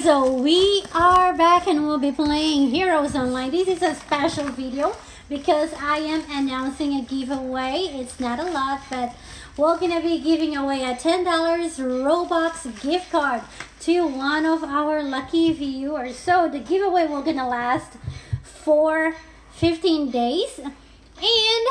So we are back and we'll be playing Heroes Online. This is a special video because I am announcing a giveaway. It's not a lot, but we're gonna be giving away a $10 Robux gift card to one of our lucky viewers. So the giveaway will gonna last for 15 days and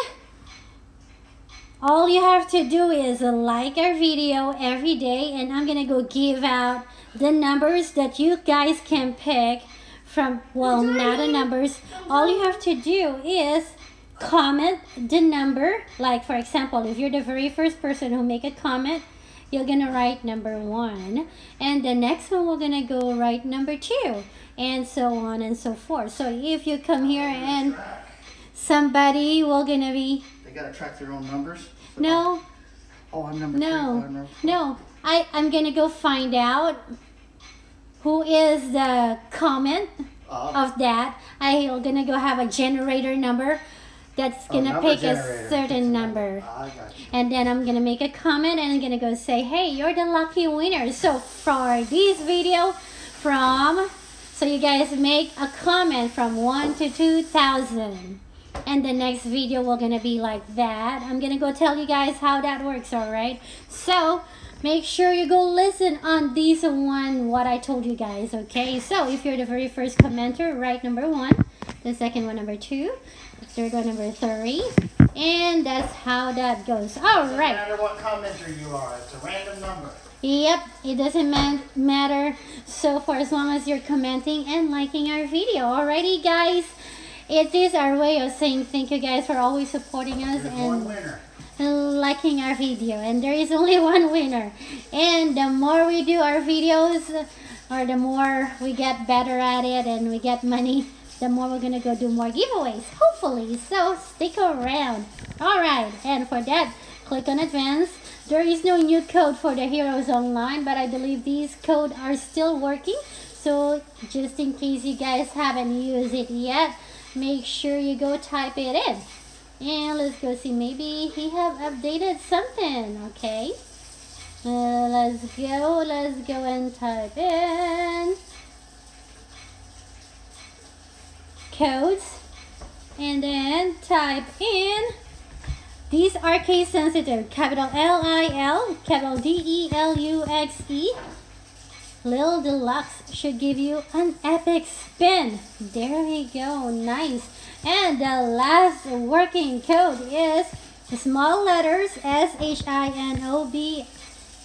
all you have to do is like our video every day and I'm gonna go give out the numbers that you guys can pick from well not the numbers. All you have to do is comment the number. Like for example if you're the very first person who make a comment you're gonna write number one. And the next one we're gonna go write number two and so on and so forth. So if you come here and somebody will gonna be They gotta track their own numbers. no. Oh, oh I'm number no. Three. Oh, I'm number four. no i i'm gonna go find out who is the comment Uh, of that i'm gonna go have a generator number that's oh, gonna number pick generator. a certain number got and then I'm gonna make a comment and I'm gonna go say, hey, you're the lucky winner. So for this video from, so you guys make a comment from 1 to 2,000. And the next video will gonna be like that. I'm gonna go tell you guys how that works, alright? So make sure you go listen on this one, what I told you guys, okay? So if you're the very first commenter, write number one. The second one, number two. The third one, number three. And that's how that goes. All Doesn't right. matter what commenter you are. It's a random number. Yep, it doesn't man- matter so far as long as you're commenting and liking our video. Alrighty, guys. It is our way of saying thank you guys for always supporting us There's one liking our video. And there is only one winner. And the more we do our videos, or the more we get better at it and we get money, the more we're gonna go do more giveaways, hopefully. So stick around. Alright, and for that, click on advance. There is no new code for the Heroes Online, but I believe these codes are still working. So just in case you guys haven't used it yet, make sure you go type it in. And let's go see, maybe he have updated something, okay? Uh, let's go, let's go and type in codes and then type in these are case sensitive capital L-I-L capital D-E-L-U-X-E Lil Deluxe should give you an epic spin. There we go nice. And the last working code is small letters S-H-I-N-O-B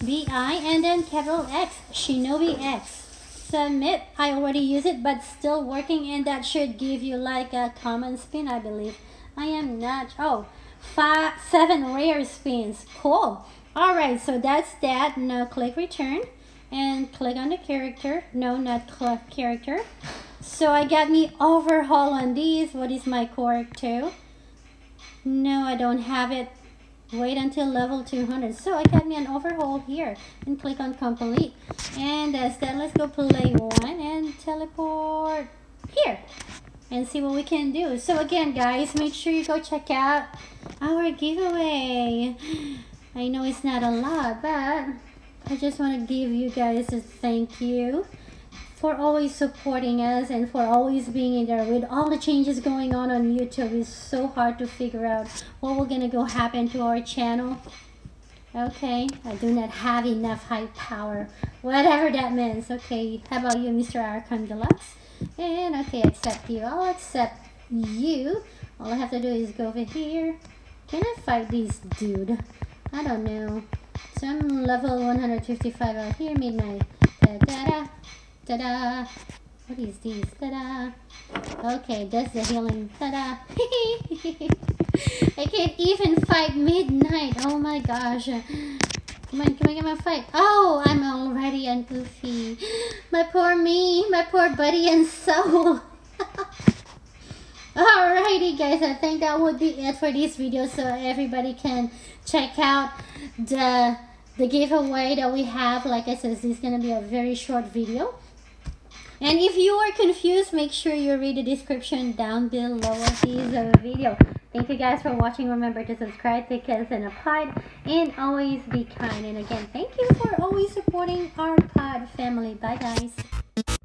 B-I and then capital X Shinobi X. Submit. I already use it but still working and that should give you like a common spin i believe. I am not. Oh five seven rare spins. Cool. All right so that's that. Now click return and click on the character no not character. So i got me overhaul on these. What is my core two? No i don't have it. Wait until level 200 so i got me an overhaul here and click on complete. And that's that let's go play one and teleport here and see what we can do. So again guys make sure you go check out our giveaway. I know it's not a lot but i just want to give you guys a thank you for always supporting us and for always being in there with all the changes going on on YouTube. It's so hard to figure out what will gonna go happen to our channel. Okay, I do not have enough high power, whatever that means. Okay, how about you, Mr. Arkham Deluxe? And okay, accept you. I'll accept you. All I have to do is go over here. Can I fight this dude? I don't know. So I'm level 155 out here, midnight. Da da da. Ta-da! What is this? Ta-da! Okay, that's the healing. Ta-da! I can't even fight midnight. Oh my gosh. Come on, come on, come on, fight. Oh, I'm already on Goofy. My poor me, my poor buddy and soul. Alrighty guys, I think that would be it for this video so everybody can check out the the giveaway that we have. Like I said, this is gonna be a very short video. And if you are confused, make sure you read the description down below of this uh, video. Thank you guys for watching. Remember to subscribe, take care, and a pod, and always be kind. And again, thank you for always supporting our pod family. Bye, guys.